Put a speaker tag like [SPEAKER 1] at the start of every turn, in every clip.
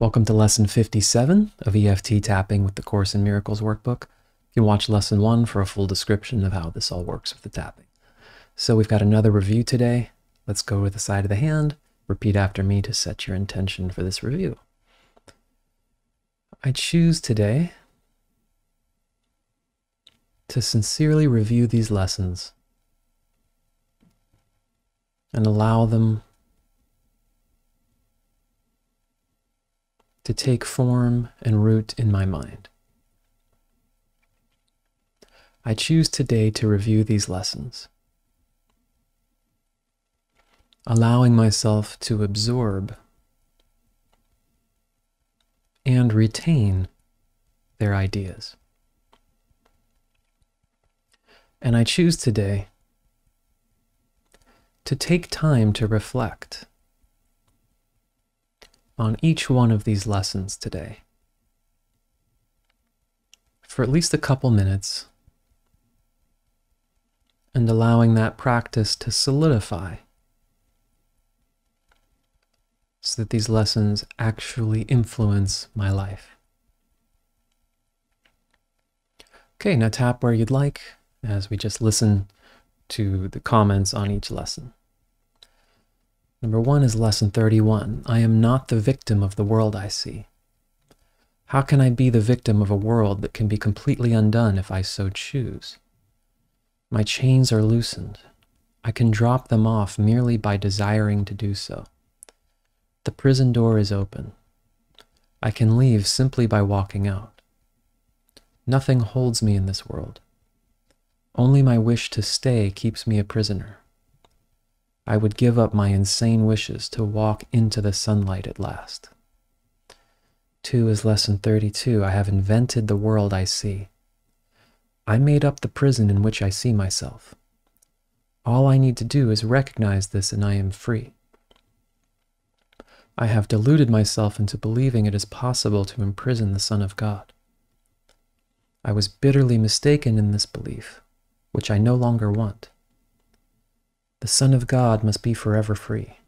[SPEAKER 1] Welcome to lesson 57 of EFT tapping with the Course in Miracles workbook. You can watch lesson one for a full description of how this all works with the tapping. So we've got another review today. Let's go with the side of the hand. Repeat after me to set your intention for this review. I choose today to sincerely review these lessons and allow them to take form and root in my mind. I choose today to review these lessons, allowing myself to absorb and retain their ideas. And I choose today to take time to reflect on each one of these lessons today for at least a couple minutes and allowing that practice to solidify so that these lessons actually influence my life. Okay, now tap where you'd like as we just listen to the comments on each lesson. Number one is lesson 31. I am not the victim of the world I see. How can I be the victim of a world that can be completely undone if I so choose? My chains are loosened. I can drop them off merely by desiring to do so. The prison door is open. I can leave simply by walking out. Nothing holds me in this world. Only my wish to stay keeps me a prisoner. I would give up my insane wishes to walk into the sunlight at last. Two is lesson 32. I have invented the world I see. I made up the prison in which I see myself. All I need to do is recognize this and I am free. I have deluded myself into believing it is possible to imprison the Son of God. I was bitterly mistaken in this belief, which I no longer want. The Son of God must be forever free.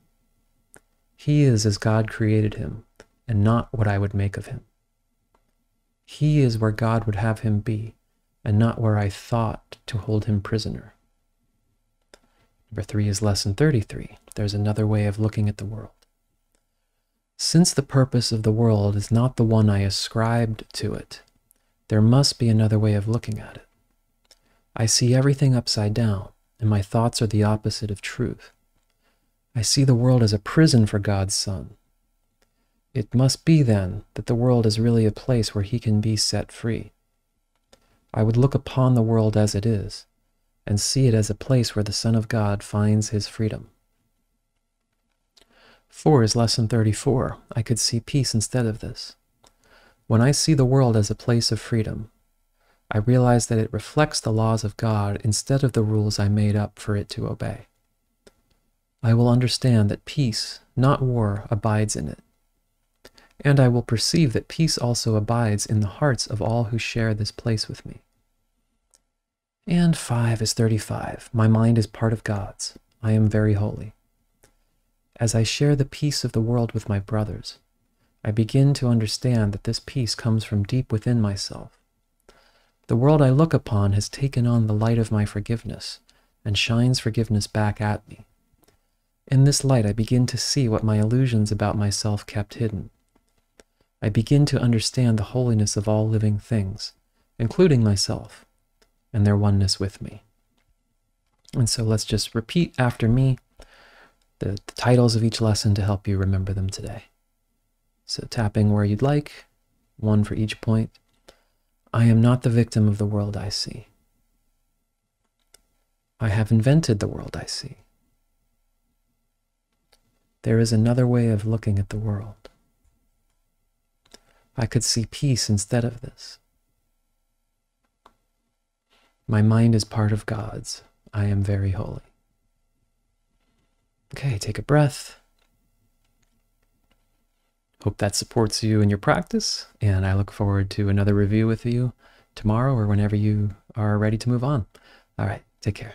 [SPEAKER 1] He is as God created him, and not what I would make of him. He is where God would have him be, and not where I thought to hold him prisoner. Number three is lesson 33. There's another way of looking at the world. Since the purpose of the world is not the one I ascribed to it, there must be another way of looking at it. I see everything upside down and my thoughts are the opposite of truth. I see the world as a prison for God's Son. It must be then that the world is really a place where he can be set free. I would look upon the world as it is, and see it as a place where the Son of God finds his freedom. 4 is lesson 34. I could see peace instead of this. When I see the world as a place of freedom, I realize that it reflects the laws of God instead of the rules I made up for it to obey. I will understand that peace, not war, abides in it. And I will perceive that peace also abides in the hearts of all who share this place with me. And 5 is 35. My mind is part of God's. I am very holy. As I share the peace of the world with my brothers, I begin to understand that this peace comes from deep within myself the world I look upon has taken on the light of my forgiveness and shines forgiveness back at me. In this light, I begin to see what my illusions about myself kept hidden. I begin to understand the holiness of all living things, including myself, and their oneness with me. And so let's just repeat after me the, the titles of each lesson to help you remember them today. So tapping where you'd like, one for each point. I am not the victim of the world I see. I have invented the world I see. There is another way of looking at the world. I could see peace instead of this. My mind is part of God's. I am very holy. Okay, take a breath. Hope that supports you in your practice, and I look forward to another review with you tomorrow or whenever you are ready to move on. All right, take care.